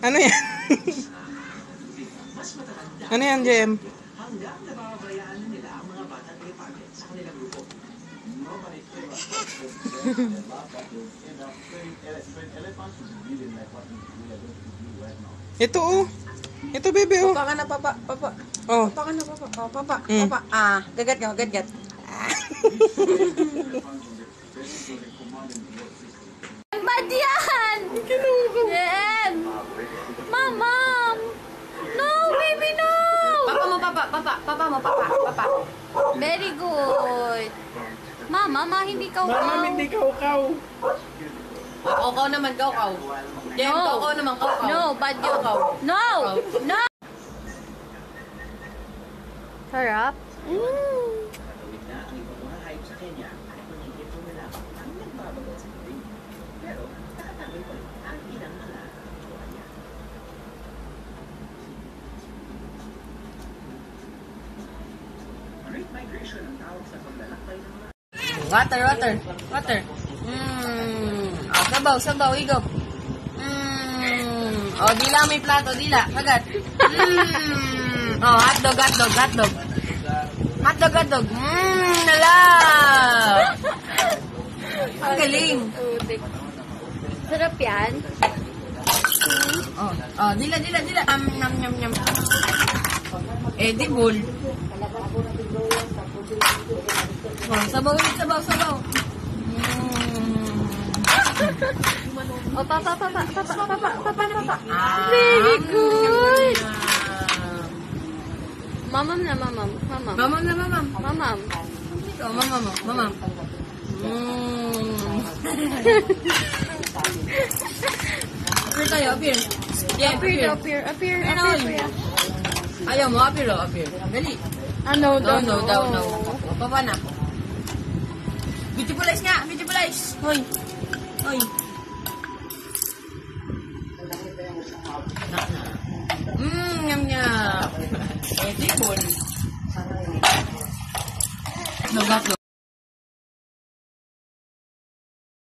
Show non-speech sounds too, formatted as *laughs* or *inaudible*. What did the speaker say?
Ano yan? ano yan, JM? Ito oh. Ito bebe oh. Papa ka na, papa. Papa. Oh. Papa ka na, papa. Oh, papa. Mm. Papa. Ah, gagat ka, gagat *laughs* yan! Jem! Mama! No, baby, no! Papa mo, papa. Papa. Papa mo, papa. Papa. Very good. Mama, ma, hindi ka Mama, hindi kaukaw. Ah, kaukaw naman, kaukaw. Jem, No. kaukaw naman, kaukaw. No, bad yun. Kaukaw. No! No! Sarap? Mm. Water, water. Water. Mmm. Oh, sabaw, sabaw. Igo. Mmm. Oh, dila may plato. Dila. Kagat. Mmm. Oh, hotdog, hotdog, hotdog. Hotdog, hotdog. Mmm, nala. Ang galing. Sarap yan? Oh, oh, dila, dila, dila. Um, nyam, nyam, nyam. Edible. Oh, sabaw ulit, sabaw, sabaw. Mmm. O, papa, papa, papa, papa, papa, papa. Ah, Very good. Mamam na, mamam. Mamam. Mamam na, mamam. Mamam. Ikaw, mamam mamam. Mmm. appear tayo, appear. Yeah, Appear, appear. appear, appear, Ano appear, yun? kuya. Ayaw mo, appear, oh, appear. Dali. Ano, No, no, daw, no. O, Papa na. Beautiful eyes nga, beautiful eyes. Hoy. Hoy. Mmm, nyam nyam. No, got